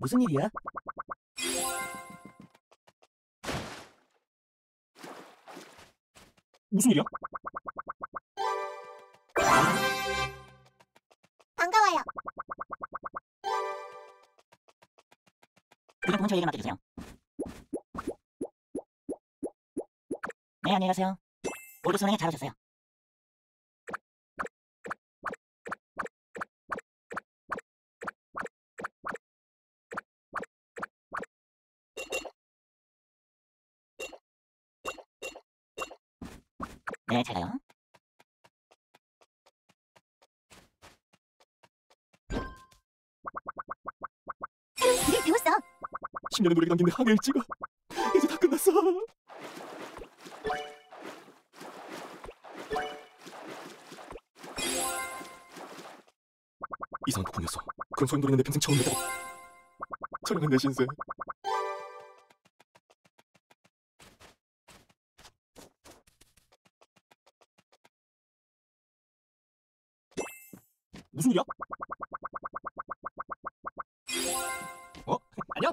무슨 일이야? 무슨 일이야? 반가워요. 그냥 저 얘기 맡겨주세요. 네, 안녕히 가세요. 모두 선행에 잘하셨어요. 네, 잘 가요. 늘 배웠어. 10년의 노력이 담긴 내 일지가 이제 다 끝났어. 이상한 폭풍이었어. 그런 소용돌이는 내 평생 처음이다. 촬영한 내 신세. 무슨 일이야? 어? 안녕?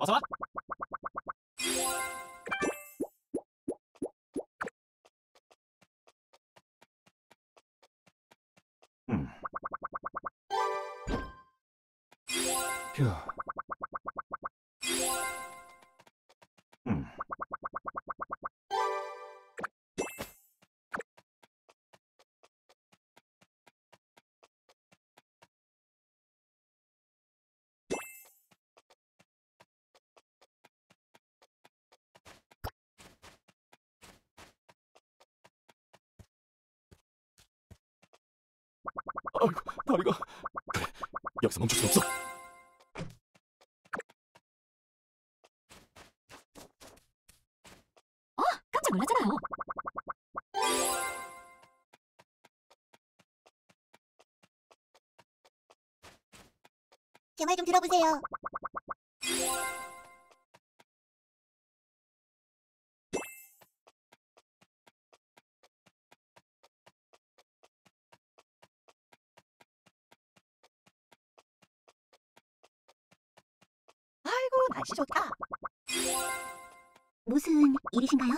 어서 와. 음. 휴. 아이고, 다리가. 그래, 여기서 멈출 수 없어. 깜짝 놀랐잖아요. 제 말 좀 들어보세요. 날씨 좋다. 무슨 일이신가요?